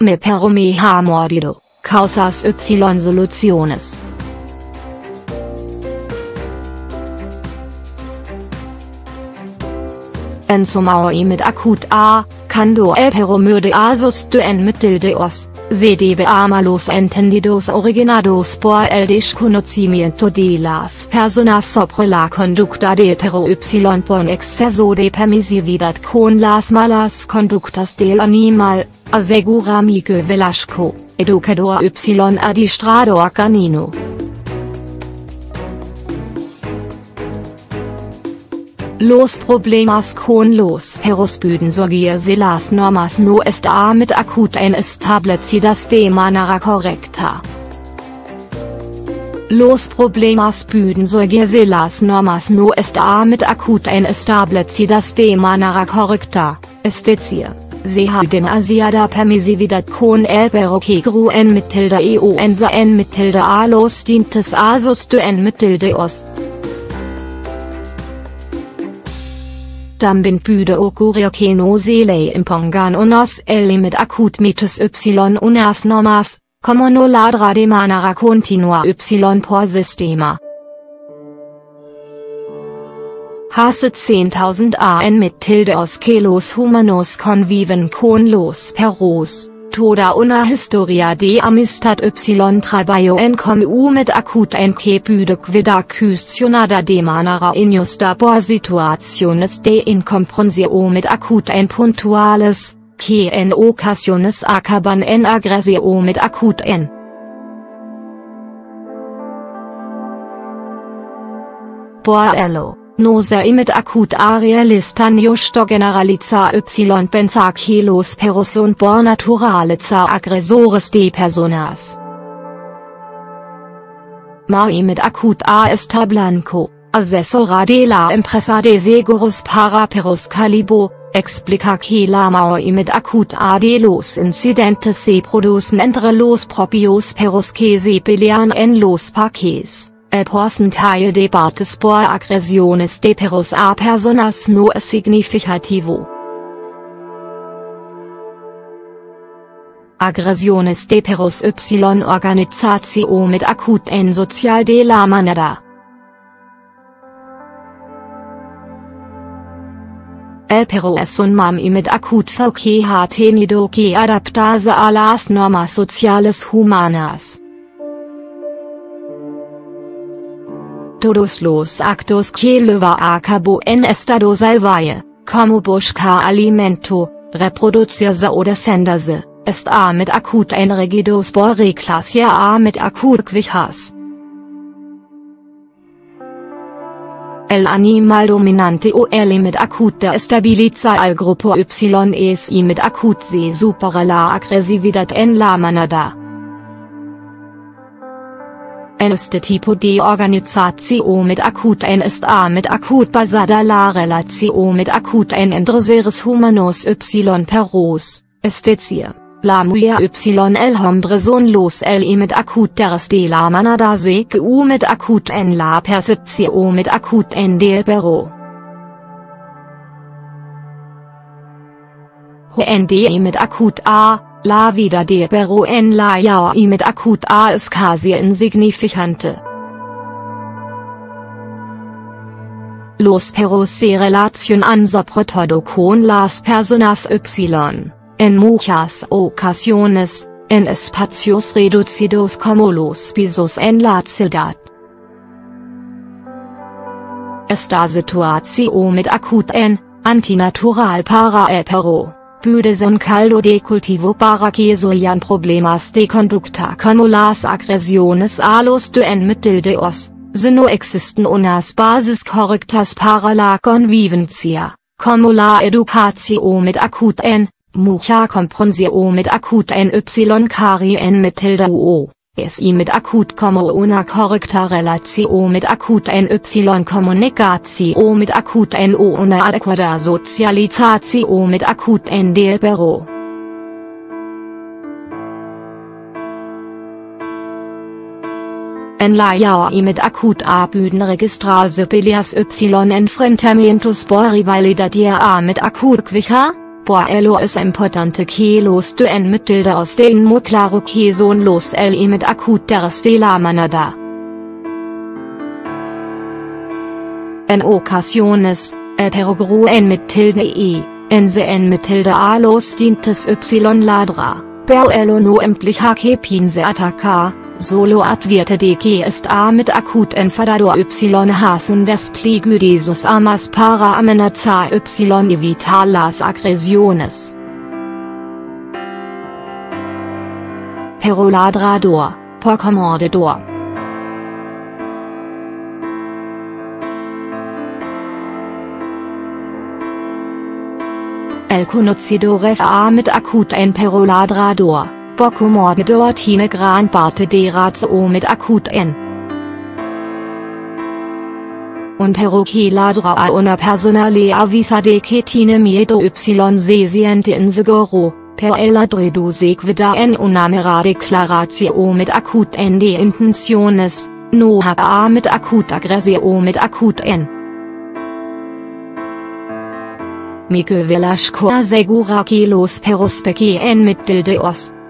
me pero me ha mordido, causas y soluciones. En somao mit akut a, cando el pero asus du en mittel de os, CDBA malos entendidos originados por el desconocimiento de las personas sobre la conducta del pero y por exceso de permisividad con las malas conductas del animal, asegura Miguel Velasco, educador y administrador canino. Los problemas con los perros pueden surgirse las normas no está mit acut en establecidas de manera correcta. Los problemas pueden surgirse las normas no está mit acut en establecidas de manera correcta, es decir, se ha demasiada permisividad con el perro que gruen mit tilde e o en mit tilde a los dientes asos de en mit tilde os. Tambien pude ocurrir que no se le impongan unos límites mitos y unas normas, como no ladra de manera continua y por sistema. Hace 10.000 an mit tilde os que los humanos conviven con los perros toda una historia de amistad y trabajo en común mit que puede quedar cuestionada de manera injusta por situaciones de incomprensión mit akut en puntuales, que en ocasiones acaban en agresión mit akut en. Por ello no se imit akut aria listan justo generaliza y pensa que los perros son por naturaleza agresores de personas. Ma imit akut a está blanco, asesora de la empresa de seguros para perros Calibo, explica que la imit akut a de los incidentes se producen entre los propios perros que se pelean en los parques. El porcentaje de partes por agresiones de perros a personas no es significativo. Agresiones de perros y organización mit akut en social de la manera. El perro es un mami mit akut que ha tenido que adaptarse a las normas sociales humanas. Todos los actos que lleva a cabo en estado salvaje, como buscar alimento, reproducirse o defenderse, está mit akut enregidos por reglas a mit akut quijas. El animal dominante o el mit akut estabiliza al grupo Y es y mit akut se supera la agresividad en la manada. Este tipo de organización mit akut en esta mit akut basada la relación mit akut en entre seres humanos y perros, es la mujer y el hombre son los el y mit akut teres de la manada se u mit akut en la percepción mit akut en del perro. HND mit akut a La vida de perro en la y mit akut a es casi insignificante. Los perros se relacionan sobre todo con las personas y, en muchas ocasiones, en espacios reducidos como los pisos en la ciudad. Esta situación mit akut en, antinatural para el perro puede un caldo de cultivo para que soyan problemas de conducta como las agresiones a los de os, si no existen unas bases correctas para la convivencia, como la educación mit akut en, mucha comprensión mit akut en y cari en mittel de uo. SI mit akut como una correcta relación mit akut en y comunicación mit akut en o una adecuada socialización mit akut en del perro. En la yawa y mit akut a büden registrarse peleas y enfrentamientos por rivalidad a mit akut quija, por ello es importante que los en mittel de estén muy claro que son los límites acuteres de la manada. En ocasiones, el en mit tilde e, en se en mit tilde a los dientes y ladra, pero ello no implica que pinse ataca, solo advierte de que est a mit akut enfadado y hasen despligurizos amas para amenazar y evitar las agresiones. Pero ladrador, poco mordedor. El conocido fa mit akut en peroladrador, poco mordedor tiene gran parte de razón mit akut en. Un pero que ladra a una persona le avisa de que tiene miedo y se siente inseguro, per el ladrido se queda en una mera declaración mit akut en de intenciones, no ha mit akut agresión mit akut en. Mikel Velasco asegura que los perros en mittel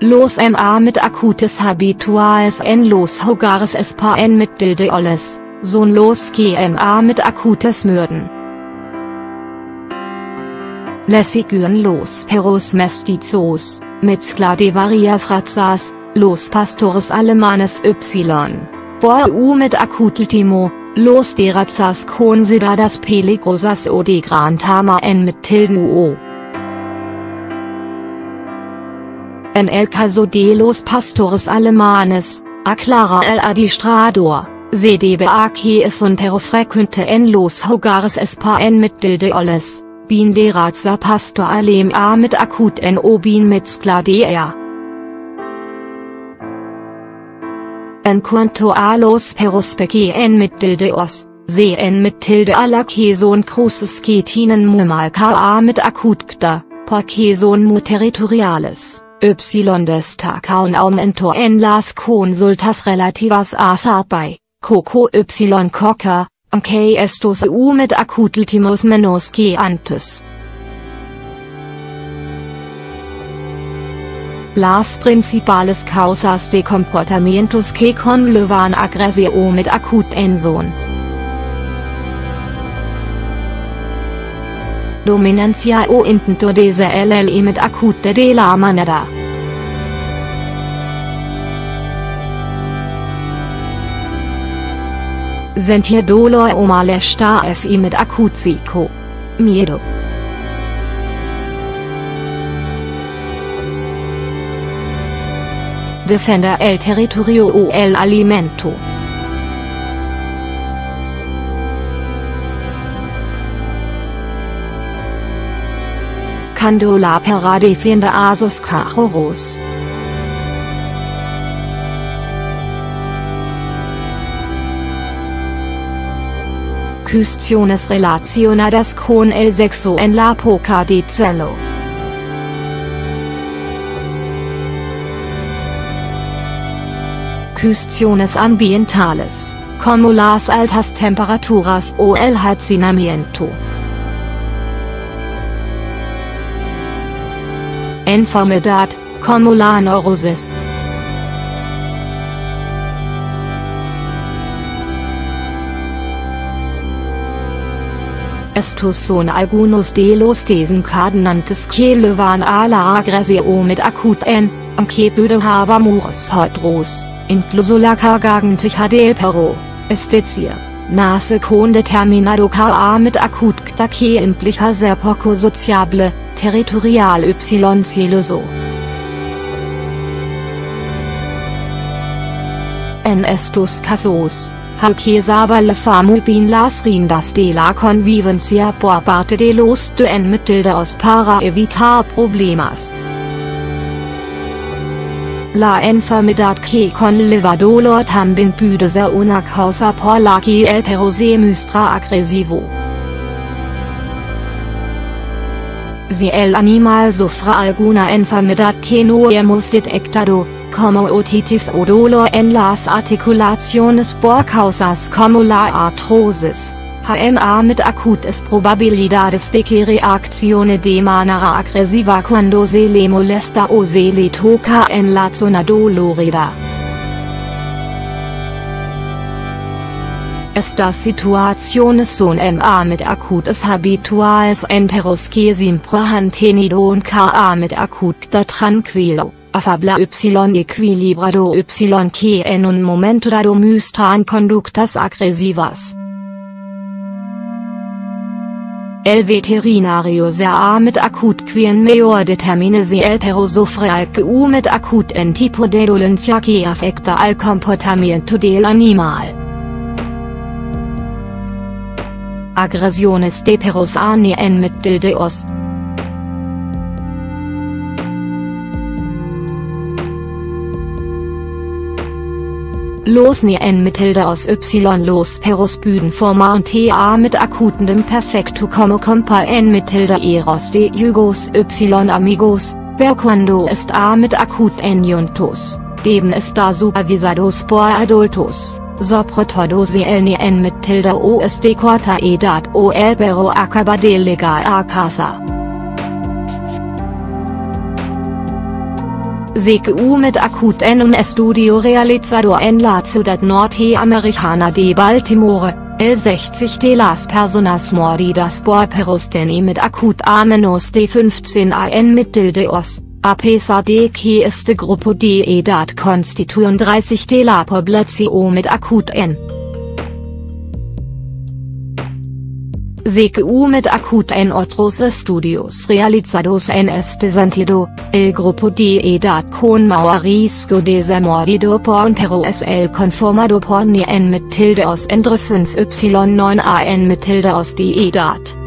los ma mit akutes habituales en los hogares es pa en mittel de oles, son los que ma mit akutes mürden. Les los perros mestizos, mezcla de varias razas, los pastores alemanes y. Por u mit acutiltimo, Los de razas consideradas peligrosas o de gran en mit tilden uo. En el caso de los pastores alemanes, aclara el administrador, se debe a que es un pero frecuente en los hogares espa en mittel de oles, bin de raza pastor alem a mit akut en o bin mezcla de er. En cuanto a los perros en mittel de os, en mittel de a la que son cruces que tienen muy marca a mit acutcta, porque son muy territoriales, y destaca un aumento en las consultas relativas a SAPI, coco y coca, aunque estos u mit acutiltimos menos que antes. Las principales causas de comportamientos que conllevan agresión mit akut en son. Dominancia o intento de ZLL mit acute de la manera. Sentir dolor o malestar fi mit psico. Miedo. defender el territorio o el alimento. Cuando la perra defiende a sus relacionadas con el sexo en la poca de celo. cuestiones ambientales, como las altas temperaturas o el hacinamiento. Enfermedad, como la neurosis. Estos son algunos de los desencadenantes que llevan a la agresión mit akut en, aunque puede haber muchos otros incluso la carga del perro, es decir, nace con determinado KA mit akut que implica ser poco sociable, territorial y celoso. En estos casos, Halkesaba le bin las rindas de la convivencia por parte de los de en mittelderos para evitar problemas. La enfermedad que conlleva dolor también puede ser una causa por la que el perro se muestra agresivo. Si el animal sufre alguna enfermedad que no hemos detectado, como otitis o dolor en las articulaciones por causas como la artrosis, HMA mit acutes probabilidades de que reaccione de manera agresiva cuando se le molesta o se le toca en la zona dolorida. Estas situaciones son MA mit acutes habituales en perros que siempre han tenido un KA mit acuta tranquilo, afabla y equilibrado y que en un momento dado muestran conductas agresivas. El veterinario se ha mit acut quien mayor determine si el perro sufre algo mit acut en tipo de dolencia que afecta al comportamiento del animal. Agressiones de perros en mittel de os. Los en Mittelde aus Y los Peros Büden forma TA mit akutendem Perfekto como compa en Mittelde eros de Jugos Y amigos, ver cuando est A mit akut en juntos, deben está supervisados por adultos. Soprotodos el ni en Mittelde o este corta edad o el pero acaba de llegar a casa. CQ mit Akut en un estudio realizado en la ciudad norteamericana de Baltimore, el 60 de las personas mordidas por perros teni mit Akut a menos de 15 an mittel de os, a pesar de que este grupo de edad constituyen 30 de la población mit Akut en. CQ mit acute en otros estudios realizados en este sentido, el grupo de edad con mayor riesgo de ser por un perro es el conformado por ni en metildeos entre 5y9 a en metildeos de edad.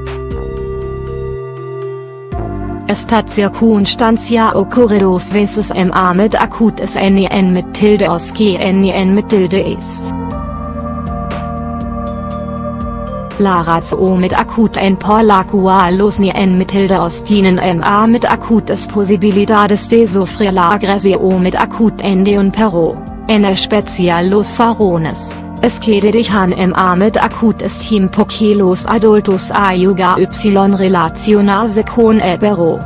Esta circunstancia ocurre dos veces mit acutes ni en metildeos que ni en metildees. La razón mit akut en por la cual los ni en Mitteldeos tienen ma mit acutes posibilidades de sufrir la agresión mit akut en de un perro, en especial los farones. Es que dedican ma mit acutes tiempo que los adultos ayuda y relacionarse con el perro.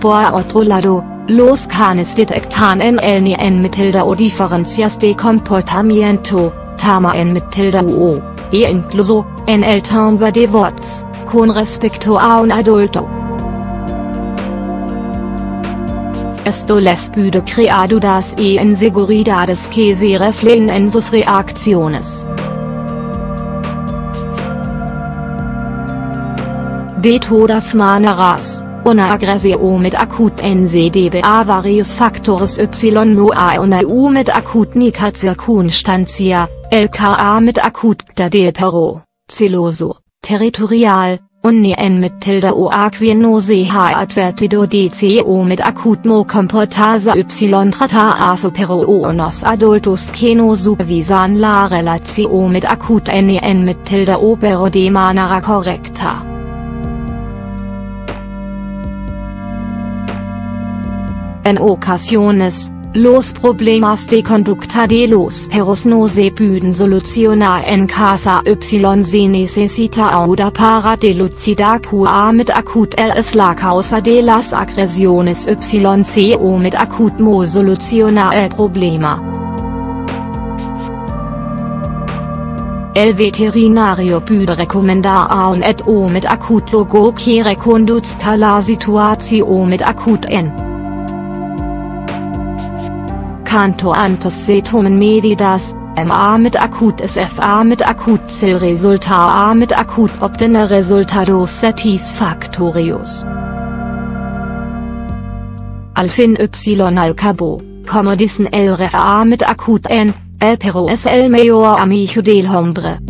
Por otro lado, Los canes detectan en el ni en Matilda o diferencias de comportamiento, tama en Matilda o, e incluso, en el timbre de voz, con respecto a un adulto. Esto les puede crear dudas e inseguridades que se reflejen en sus reacciones. De todas maneras, Una agresión mit akut NCDBA varios factores Y no a una U mit akut nica circunstancia, LKA mit akut del pero, celoso, territorial, Unni en mit tilde o aquien no se ha advertido DCO mit akut mo comportasa y trata a supero o unos adultos que no supervisan la relación mit akut en mit tilde o pero de manera correcta. En ocasiones, los problemas de conducta de los perros no se pueden solucionar en casa y se necesita ayuda para delucidar cuá mit acut el es la causa de las agresiones y o mit acut mo soluciona el problema. El veterinario puede recomendar a un et o mit acut logo que reconduzca la situación mit acut en Canto antes se tomen medidas, MA mit akut SFA mit akut cel resulta A mit akut obtener resultados satisfactorios. Al fin Y al cabo, como dicen el refa mit akut N, el pero es el mayor amigo del hombre.